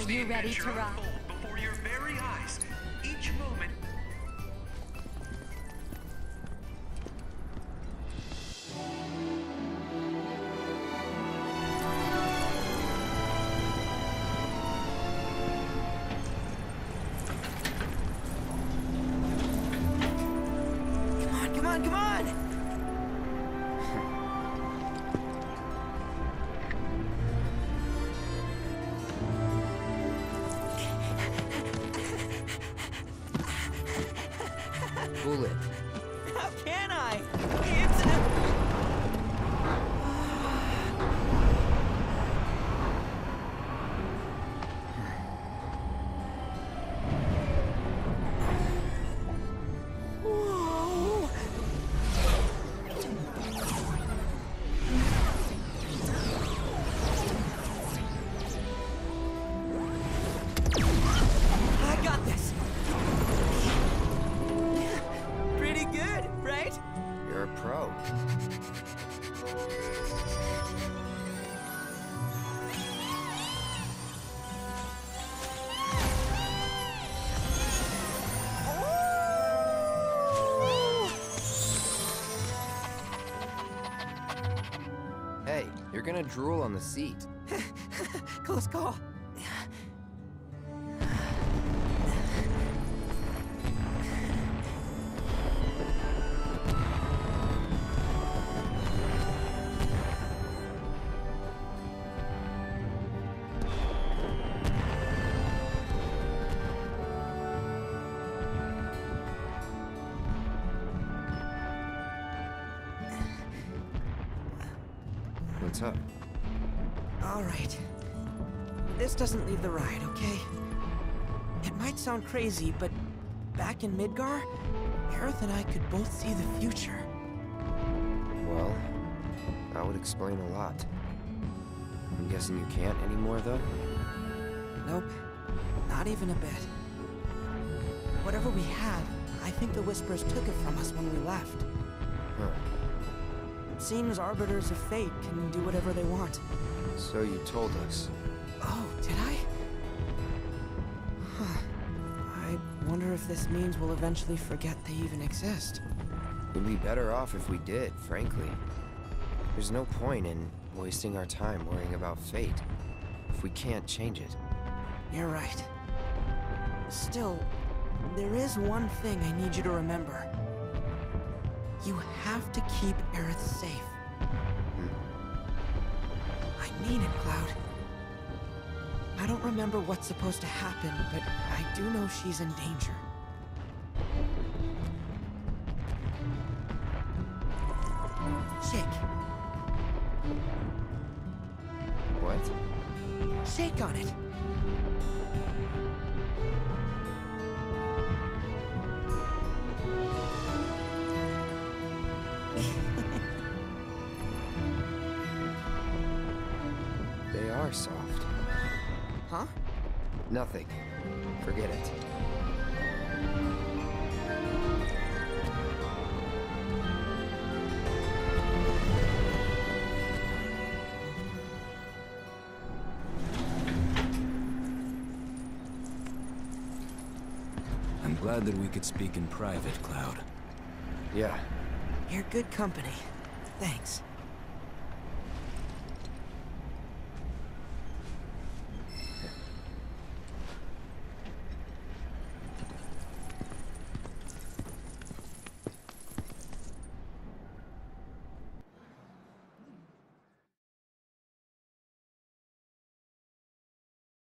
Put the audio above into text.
Are you ready to rock? before your very eyes. Each moment Come on, come on, come on! Cool you're gonna drool on the seat. Close call. What's up? All right. This doesn't leave the ride, okay? It might sound crazy, but back in Midgar, Aerith and I could both see the future. Well, that would explain a lot. I'm guessing you can't anymore, though? Nope, not even a bit. Whatever we had, I think the Whispers took it from us when we left. Huh. It seems Arbiters of Fate can do whatever they want. So you told us. Oh, did I? Huh. I wonder if this means we'll eventually forget they even exist. We'd be better off if we did, frankly. There's no point in wasting our time worrying about fate if we can't change it. You're right. Still, there is one thing I need you to remember. You have to keep Aerith safe. I mean it, Cloud. I don't remember what's supposed to happen, but I do know she's in danger. Shake. What? Shake on it. They are soft. Huh? Nothing. Forget it. I'm glad that we could speak in private, Cloud. Yeah, You're good company. Thanks.